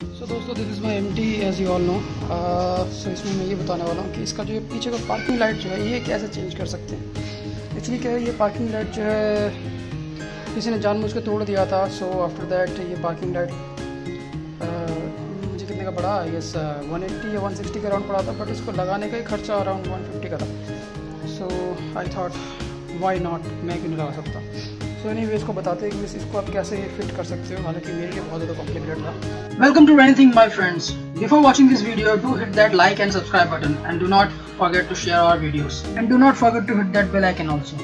सो so, दोस्तों this is my M T edge you all know so इसमें मैं ये बताने वाला हूँ कि इसका जो पीछे का पार्किंग लाइट जो है ये कैसे चेंज कर सकते हैं? एक्चुअली क्या है ये पार्किंग लाइट जो है किसी ने जानबूझ के तोड़ दिया था। सो आफ्टर दैट ये पार्किंग लाइट मुझे कितने का पड़ा? ये वन एट्टी या वन सिक्सटी का अराउंड पड़ा था बट इसको लगाने का ही खर्चा अराउंड वन फिफ्टी का था। So I thought why not मैं क्यों नहीं लगा सकता? सो एनी इसको बताते हैं कि इसको आप कैसे फिट कर सकते हो? हालाँकि मेरे लिए बहुत ज़्यादा कॉम्प्लिकेटेड था। Welcome to anything my friends before watching this video do hit that like and subscribe button and do not forget to share our videos and do not forget to hit that bell icon also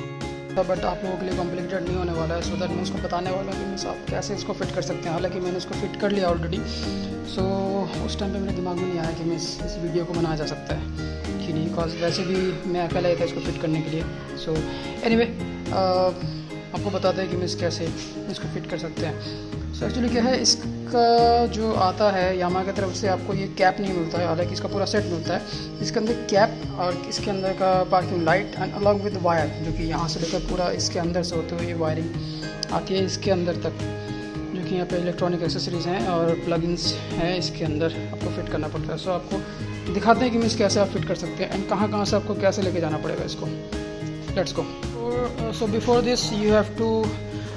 but आप लोगों के लिए complicated नहीं होने वाला है so that मैं इसको बताने वाला हूँ कि मीन्स आप कैसे इसको फिट कर सकते हैं? हालाँकि मैंने इसको फिट कर लिया ऑलरेडी सो so, उस टाइम पे मेरे दिमाग में नहीं आया कि मैं इस, इस वीडियो को बनाया जा सकता है कि नहीं बिकॉज़ वैसे भी मैं अकेला ही था इसको फिट करने के लिए। सो एनी वे आपको बताते हैं कि मिस कैसे इसको फिट कर सकते हैं। सो एक्चुअली क्या है, इसका जो आता है यामा की तरफ़ से आपको ये कैप नहीं मिलता है, हालाँकि इसका पूरा सेट मिलता है। इसके अंदर कैप और इसके अंदर का parking light and along with wire जो कि यहाँ से लेकर पूरा इसके अंदर से होते हुए ये वायरिंग आती है इसके अंदर तक, जो कि यहाँ पे इलेक्ट्रॉनिक एक्सेसरीज हैं और प्लगइन्स हैं इसके अंदर आपको फिट करना पड़ता है। सो आपको दिखाते हैं कि मीन्स कैसे आप फिट कर सकते हैं एंड कहाँ कहाँ से आपको कैसे लेके जाना पड़ेगा इसको। Let's go so before this you have to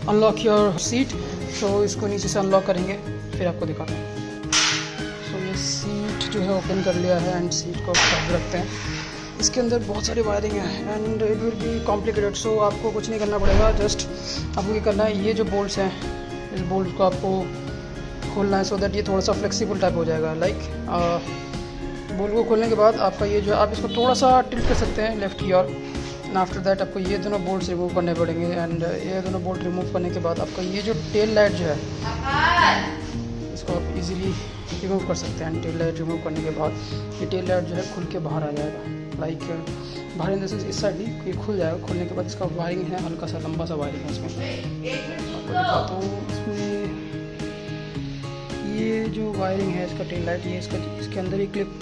unlock your seat so इसको नीचे से अनलॉक करेंगे फिर आपको दिखाते हैं। So, ये सीट जो है ओपन कर लिया है एंड सीट को आप रखते हैं। इसके अंदर बहुत सारी वायरिंग है and it will be complicated so आपको कुछ नहीं करना पड़ेगा जस्ट आपको ये करना है ये जो बोल्ट्स हैं इस बोल्ट को आपको खोलना है सो so दैट ये थोड़ा सा फ्लेक्सिबल टाइप हो जाएगा लाइक like, बोल्ट को खोलने के बाद आपका ये जो आप इसको थोड़ा सा टिल्ट कर सकते हैं लेफ़्ट की ओर। आफ्टर दैट आपको ये दोनों बोल्ट रिमूव करने पड़ेंगे। एंड ये दोनों बोल्ट रिमूव करने के बाद आपका ये जो टेल लाइट जो है, इसको आप इजीली रिमूव कर सकते हैं। टेल लाइट रिमूव करने के बाद ये टेल लाइट जो है खुल के बाहर आ जाएगा। लाइक बाहर इन से इस साइड ये खुल जाएगा। खुलने के बाद इसका वायरिंग है हल्का सा लंबा सा वायरिंग है इसमें हूँ, इसमें ये जो वायरिंग है, इसका टेल लाइट ये इसका, इसके अंदर ही क्लिप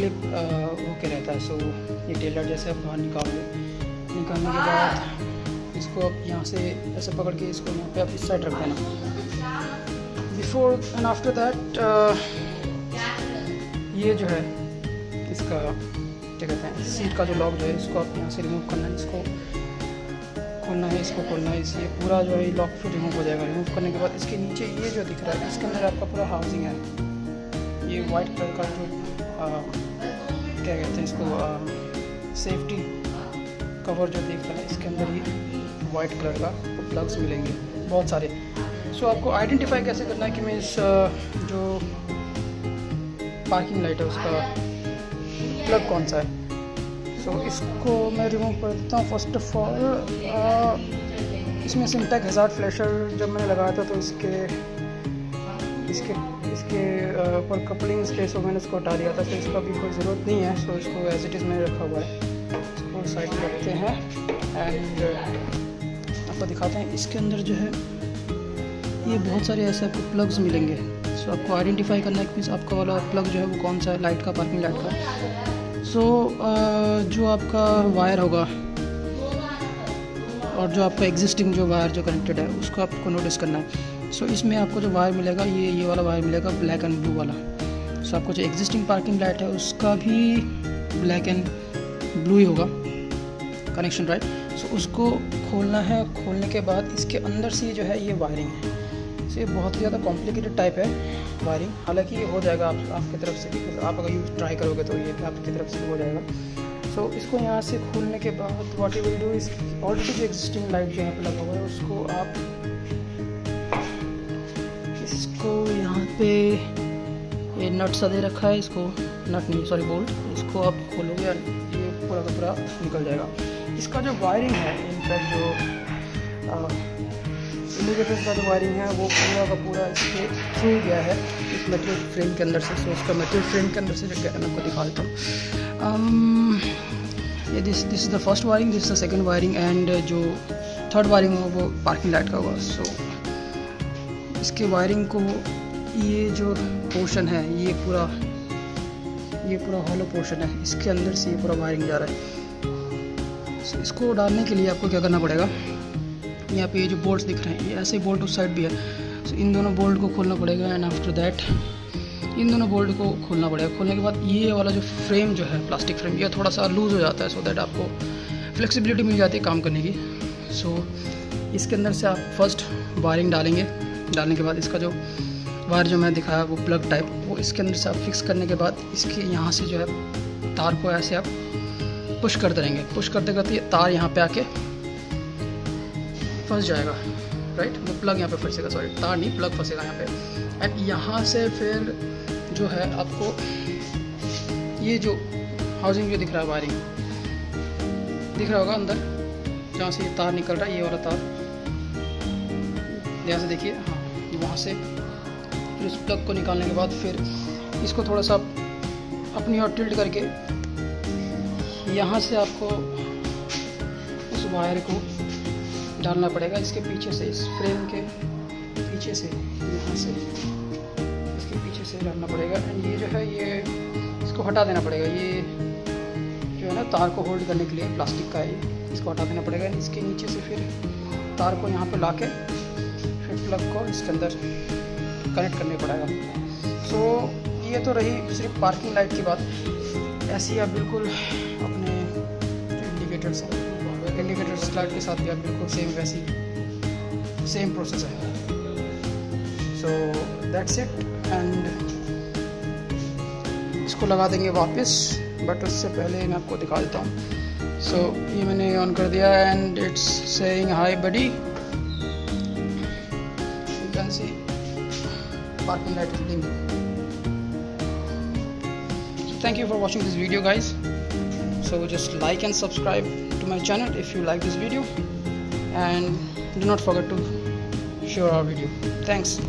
क्लिप होके रहता है सो ये टेलर जैसे आप बाहर निकालोगे निकालने के बाद इसको आप यहाँ से ऐसे पकड़ के इसको यहाँ पे आप इस साइड रख देना। बिफोर एंड आफ्टर दैट ये जो है इसका क्या कहते हैं सीट का जो लॉक जो है इसको आप यहाँ से रिमूव करना है इसको खोलना है इसको खोलना है इसे पूरा जो है लॉक फिर रिमूव हो जाएगा। रिमूव करने के बाद इसके नीचे ये जो दिख रहा है इसके अंदर आपका पूरा हाउसिंग है। ये वाइट कलर का जो आ, क्या कहते हैं इसको सेफ्टी कवर जो दिख रहा है, इसके अंदर ही वाइट कलर का प्लग्स मिलेंगे, बहुत सारे। सो आपको आइडेंटिफाई कैसे करना है कि मैं इस जो पार्किंग लाइट है, उसका प्लग कौन सा है? सो इसको मैं रिमूव कर देता हूँ फ़र्स्ट ऑफ़ ऑल इसमें सिंटेक हज़ार फ्लैशर जब मैंने लगाया था तो इसके इसके इसके ऊपर कपलिंग स्पेस सो मैंने इसको हटा दिया था तो इसका भी कोई ज़रूरत नहीं है सो इसको एज इट इज़ मैंने रखा हुआ है। इसको साइड में रखते हैं एंड आपको दिखाते हैं इसके अंदर जो है ये बहुत सारे ऐसे आपको प्लग्स मिलेंगे। सो so, आपको आइडेंटिफाई करना है कि आपका वाला प्लग जो है वो कौन सा है लाइट का पार्किंग लाइट का। सो so, जो आपका वायर होगा और जो आपका एग्जिस्टिंग जो वायर जो कनेक्टेड है उसको आपको नोटिस करना है। सो इसमें आपको जो वायर मिलेगा ये ये वाला वायर मिलेगा ब्लैक एंड ब्लू वाला। सो आपको जो एग्जिस्टिंग पार्किंग लाइट है उसका भी ब्लैक एंड ब्लू ही होगा। कनेक्शन राइट सो उसको खोलना है। खोलने के बाद इसके अंदर से जो है ये वायरिंग है। सो ये बहुत ही ज़्यादा कॉम्प्लिकेटेड टाइप है वायरिंग हालाँकि ये हो जाएगा आप आपकी तरफ़ से भी आप अगर यूज़ ट्राई करोगे तो ये आपकी तरफ़ से हो जाएगा। सो so, इसको यहाँ से खोलने के बाद what you will do is already जो एग्जिस्टिंग लाइट जो यहाँ पे लगा हुआ है उसको आप पे ये नट सा दे रखा है इसको नट नहीं सॉरी बोल्ट इसको आप खोलोगे और ये पूरा का पूरा निकल जाएगा। इसका जो वायरिंग है इनफैक्ट जो इंडिकेटर का जो वायरिंग है वो पूरा का पूरा इसके थ्रू गया है इस मेटेरियल फ्रेम के अंदर से। सो उसका मेटेरियल फ्रेम के अंदर से जो मैं आपको दिखा देता हूँ। This this is the first wiring this is the second wiring and जो थर्ड वायरिंग होगा वो पार्किंग लाइट का होगा। सो so, इसके वायरिंग को ये जो पोर्शन है ये पूरा ये पूरा हॉलो पोर्शन है। इसके अंदर से ये पूरा वायरिंग जा रहा है। इसको डालने के लिए आपको क्या करना पड़ेगा? यहाँ पे ये जो बोल्ट दिख रहे हैं ये ऐसे बोल्ट उस साइड भी है। So, इन दोनों बोल्ट को खोलना पड़ेगा एंड आफ्टर दैट इन दोनों बोल्ट को खोलना पड़ेगा। खोलने के बाद ये वाला जो फ्रेम जो है प्लास्टिक फ्रेम ये थोड़ा सा लूज़ हो जाता है सो so दैट आपको फ्लेक्सिबिलिटी मिल जाती है काम करने की। सो so, इसके अंदर से आप फ़र्स्ट वायरिंग डालेंगे। डालने के बाद इसका जो वायर जो मैं दिखाया वो प्लग टाइप वो इसके अंदर से आप फिक्स करने के बाद इसके यहाँ से जो है तार को ऐसे आप पुश करते रहेंगे। पुश करते करते तार यहाँ पे आके फंस जाएगा राइट वो प्लग यहाँ पे फंसेगा सॉरी तार नहीं प्लग फंसेगा यहाँ पे। एंड यहाँ से फिर जो है आपको ये जो हाउसिंग जो दिख रहा है वायरिंग दिख रहा होगा अंदर, जहाँ से ये तार निकल रहा है, ये वाला तार। यहाँ से देखिए हाँ वहाँ से फिर उस प्लग को निकालने के बाद फिर इसको थोड़ा सा अपनी ओर टिल्ट करके यहाँ से आपको उस वायर को डालना पड़ेगा। इसके पीछे से, इस फ्रेम के पीछे से, यहाँ से इसके पीछे से डालना पड़ेगा। एंड ये जो है, ये इसको हटा देना पड़ेगा। ये जो है ना, तार को होल्ड करने के लिए प्लास्टिक का है इसको हटा देना पड़ेगा। इसके नीचे से फिर तार को यहाँ पर ला के फिर प्लग को इसके अंदर कनेक्ट करने पड़ेगा। सो so, ये तो रही सिर्फ़ पार्किंग लाइट की बात। ऐसी आप बिल्कुल अपने इंडिकेटर्स इंडिकेटर्स लाइट के साथ भी आप बिल्कुल सेम वैसी सेम प्रोसेस है। सो दैट्स इट एंड इसको लगा देंगे वापस बट उससे पहले मैं आपको दिखा देता हूँ। सो so, ये मैंने ऑन कर दिया and it's saying hi buddy see is thank you for watching this video guys. So just like and subscribe to my channel if you like this video. And do not forget to share our video. Thanks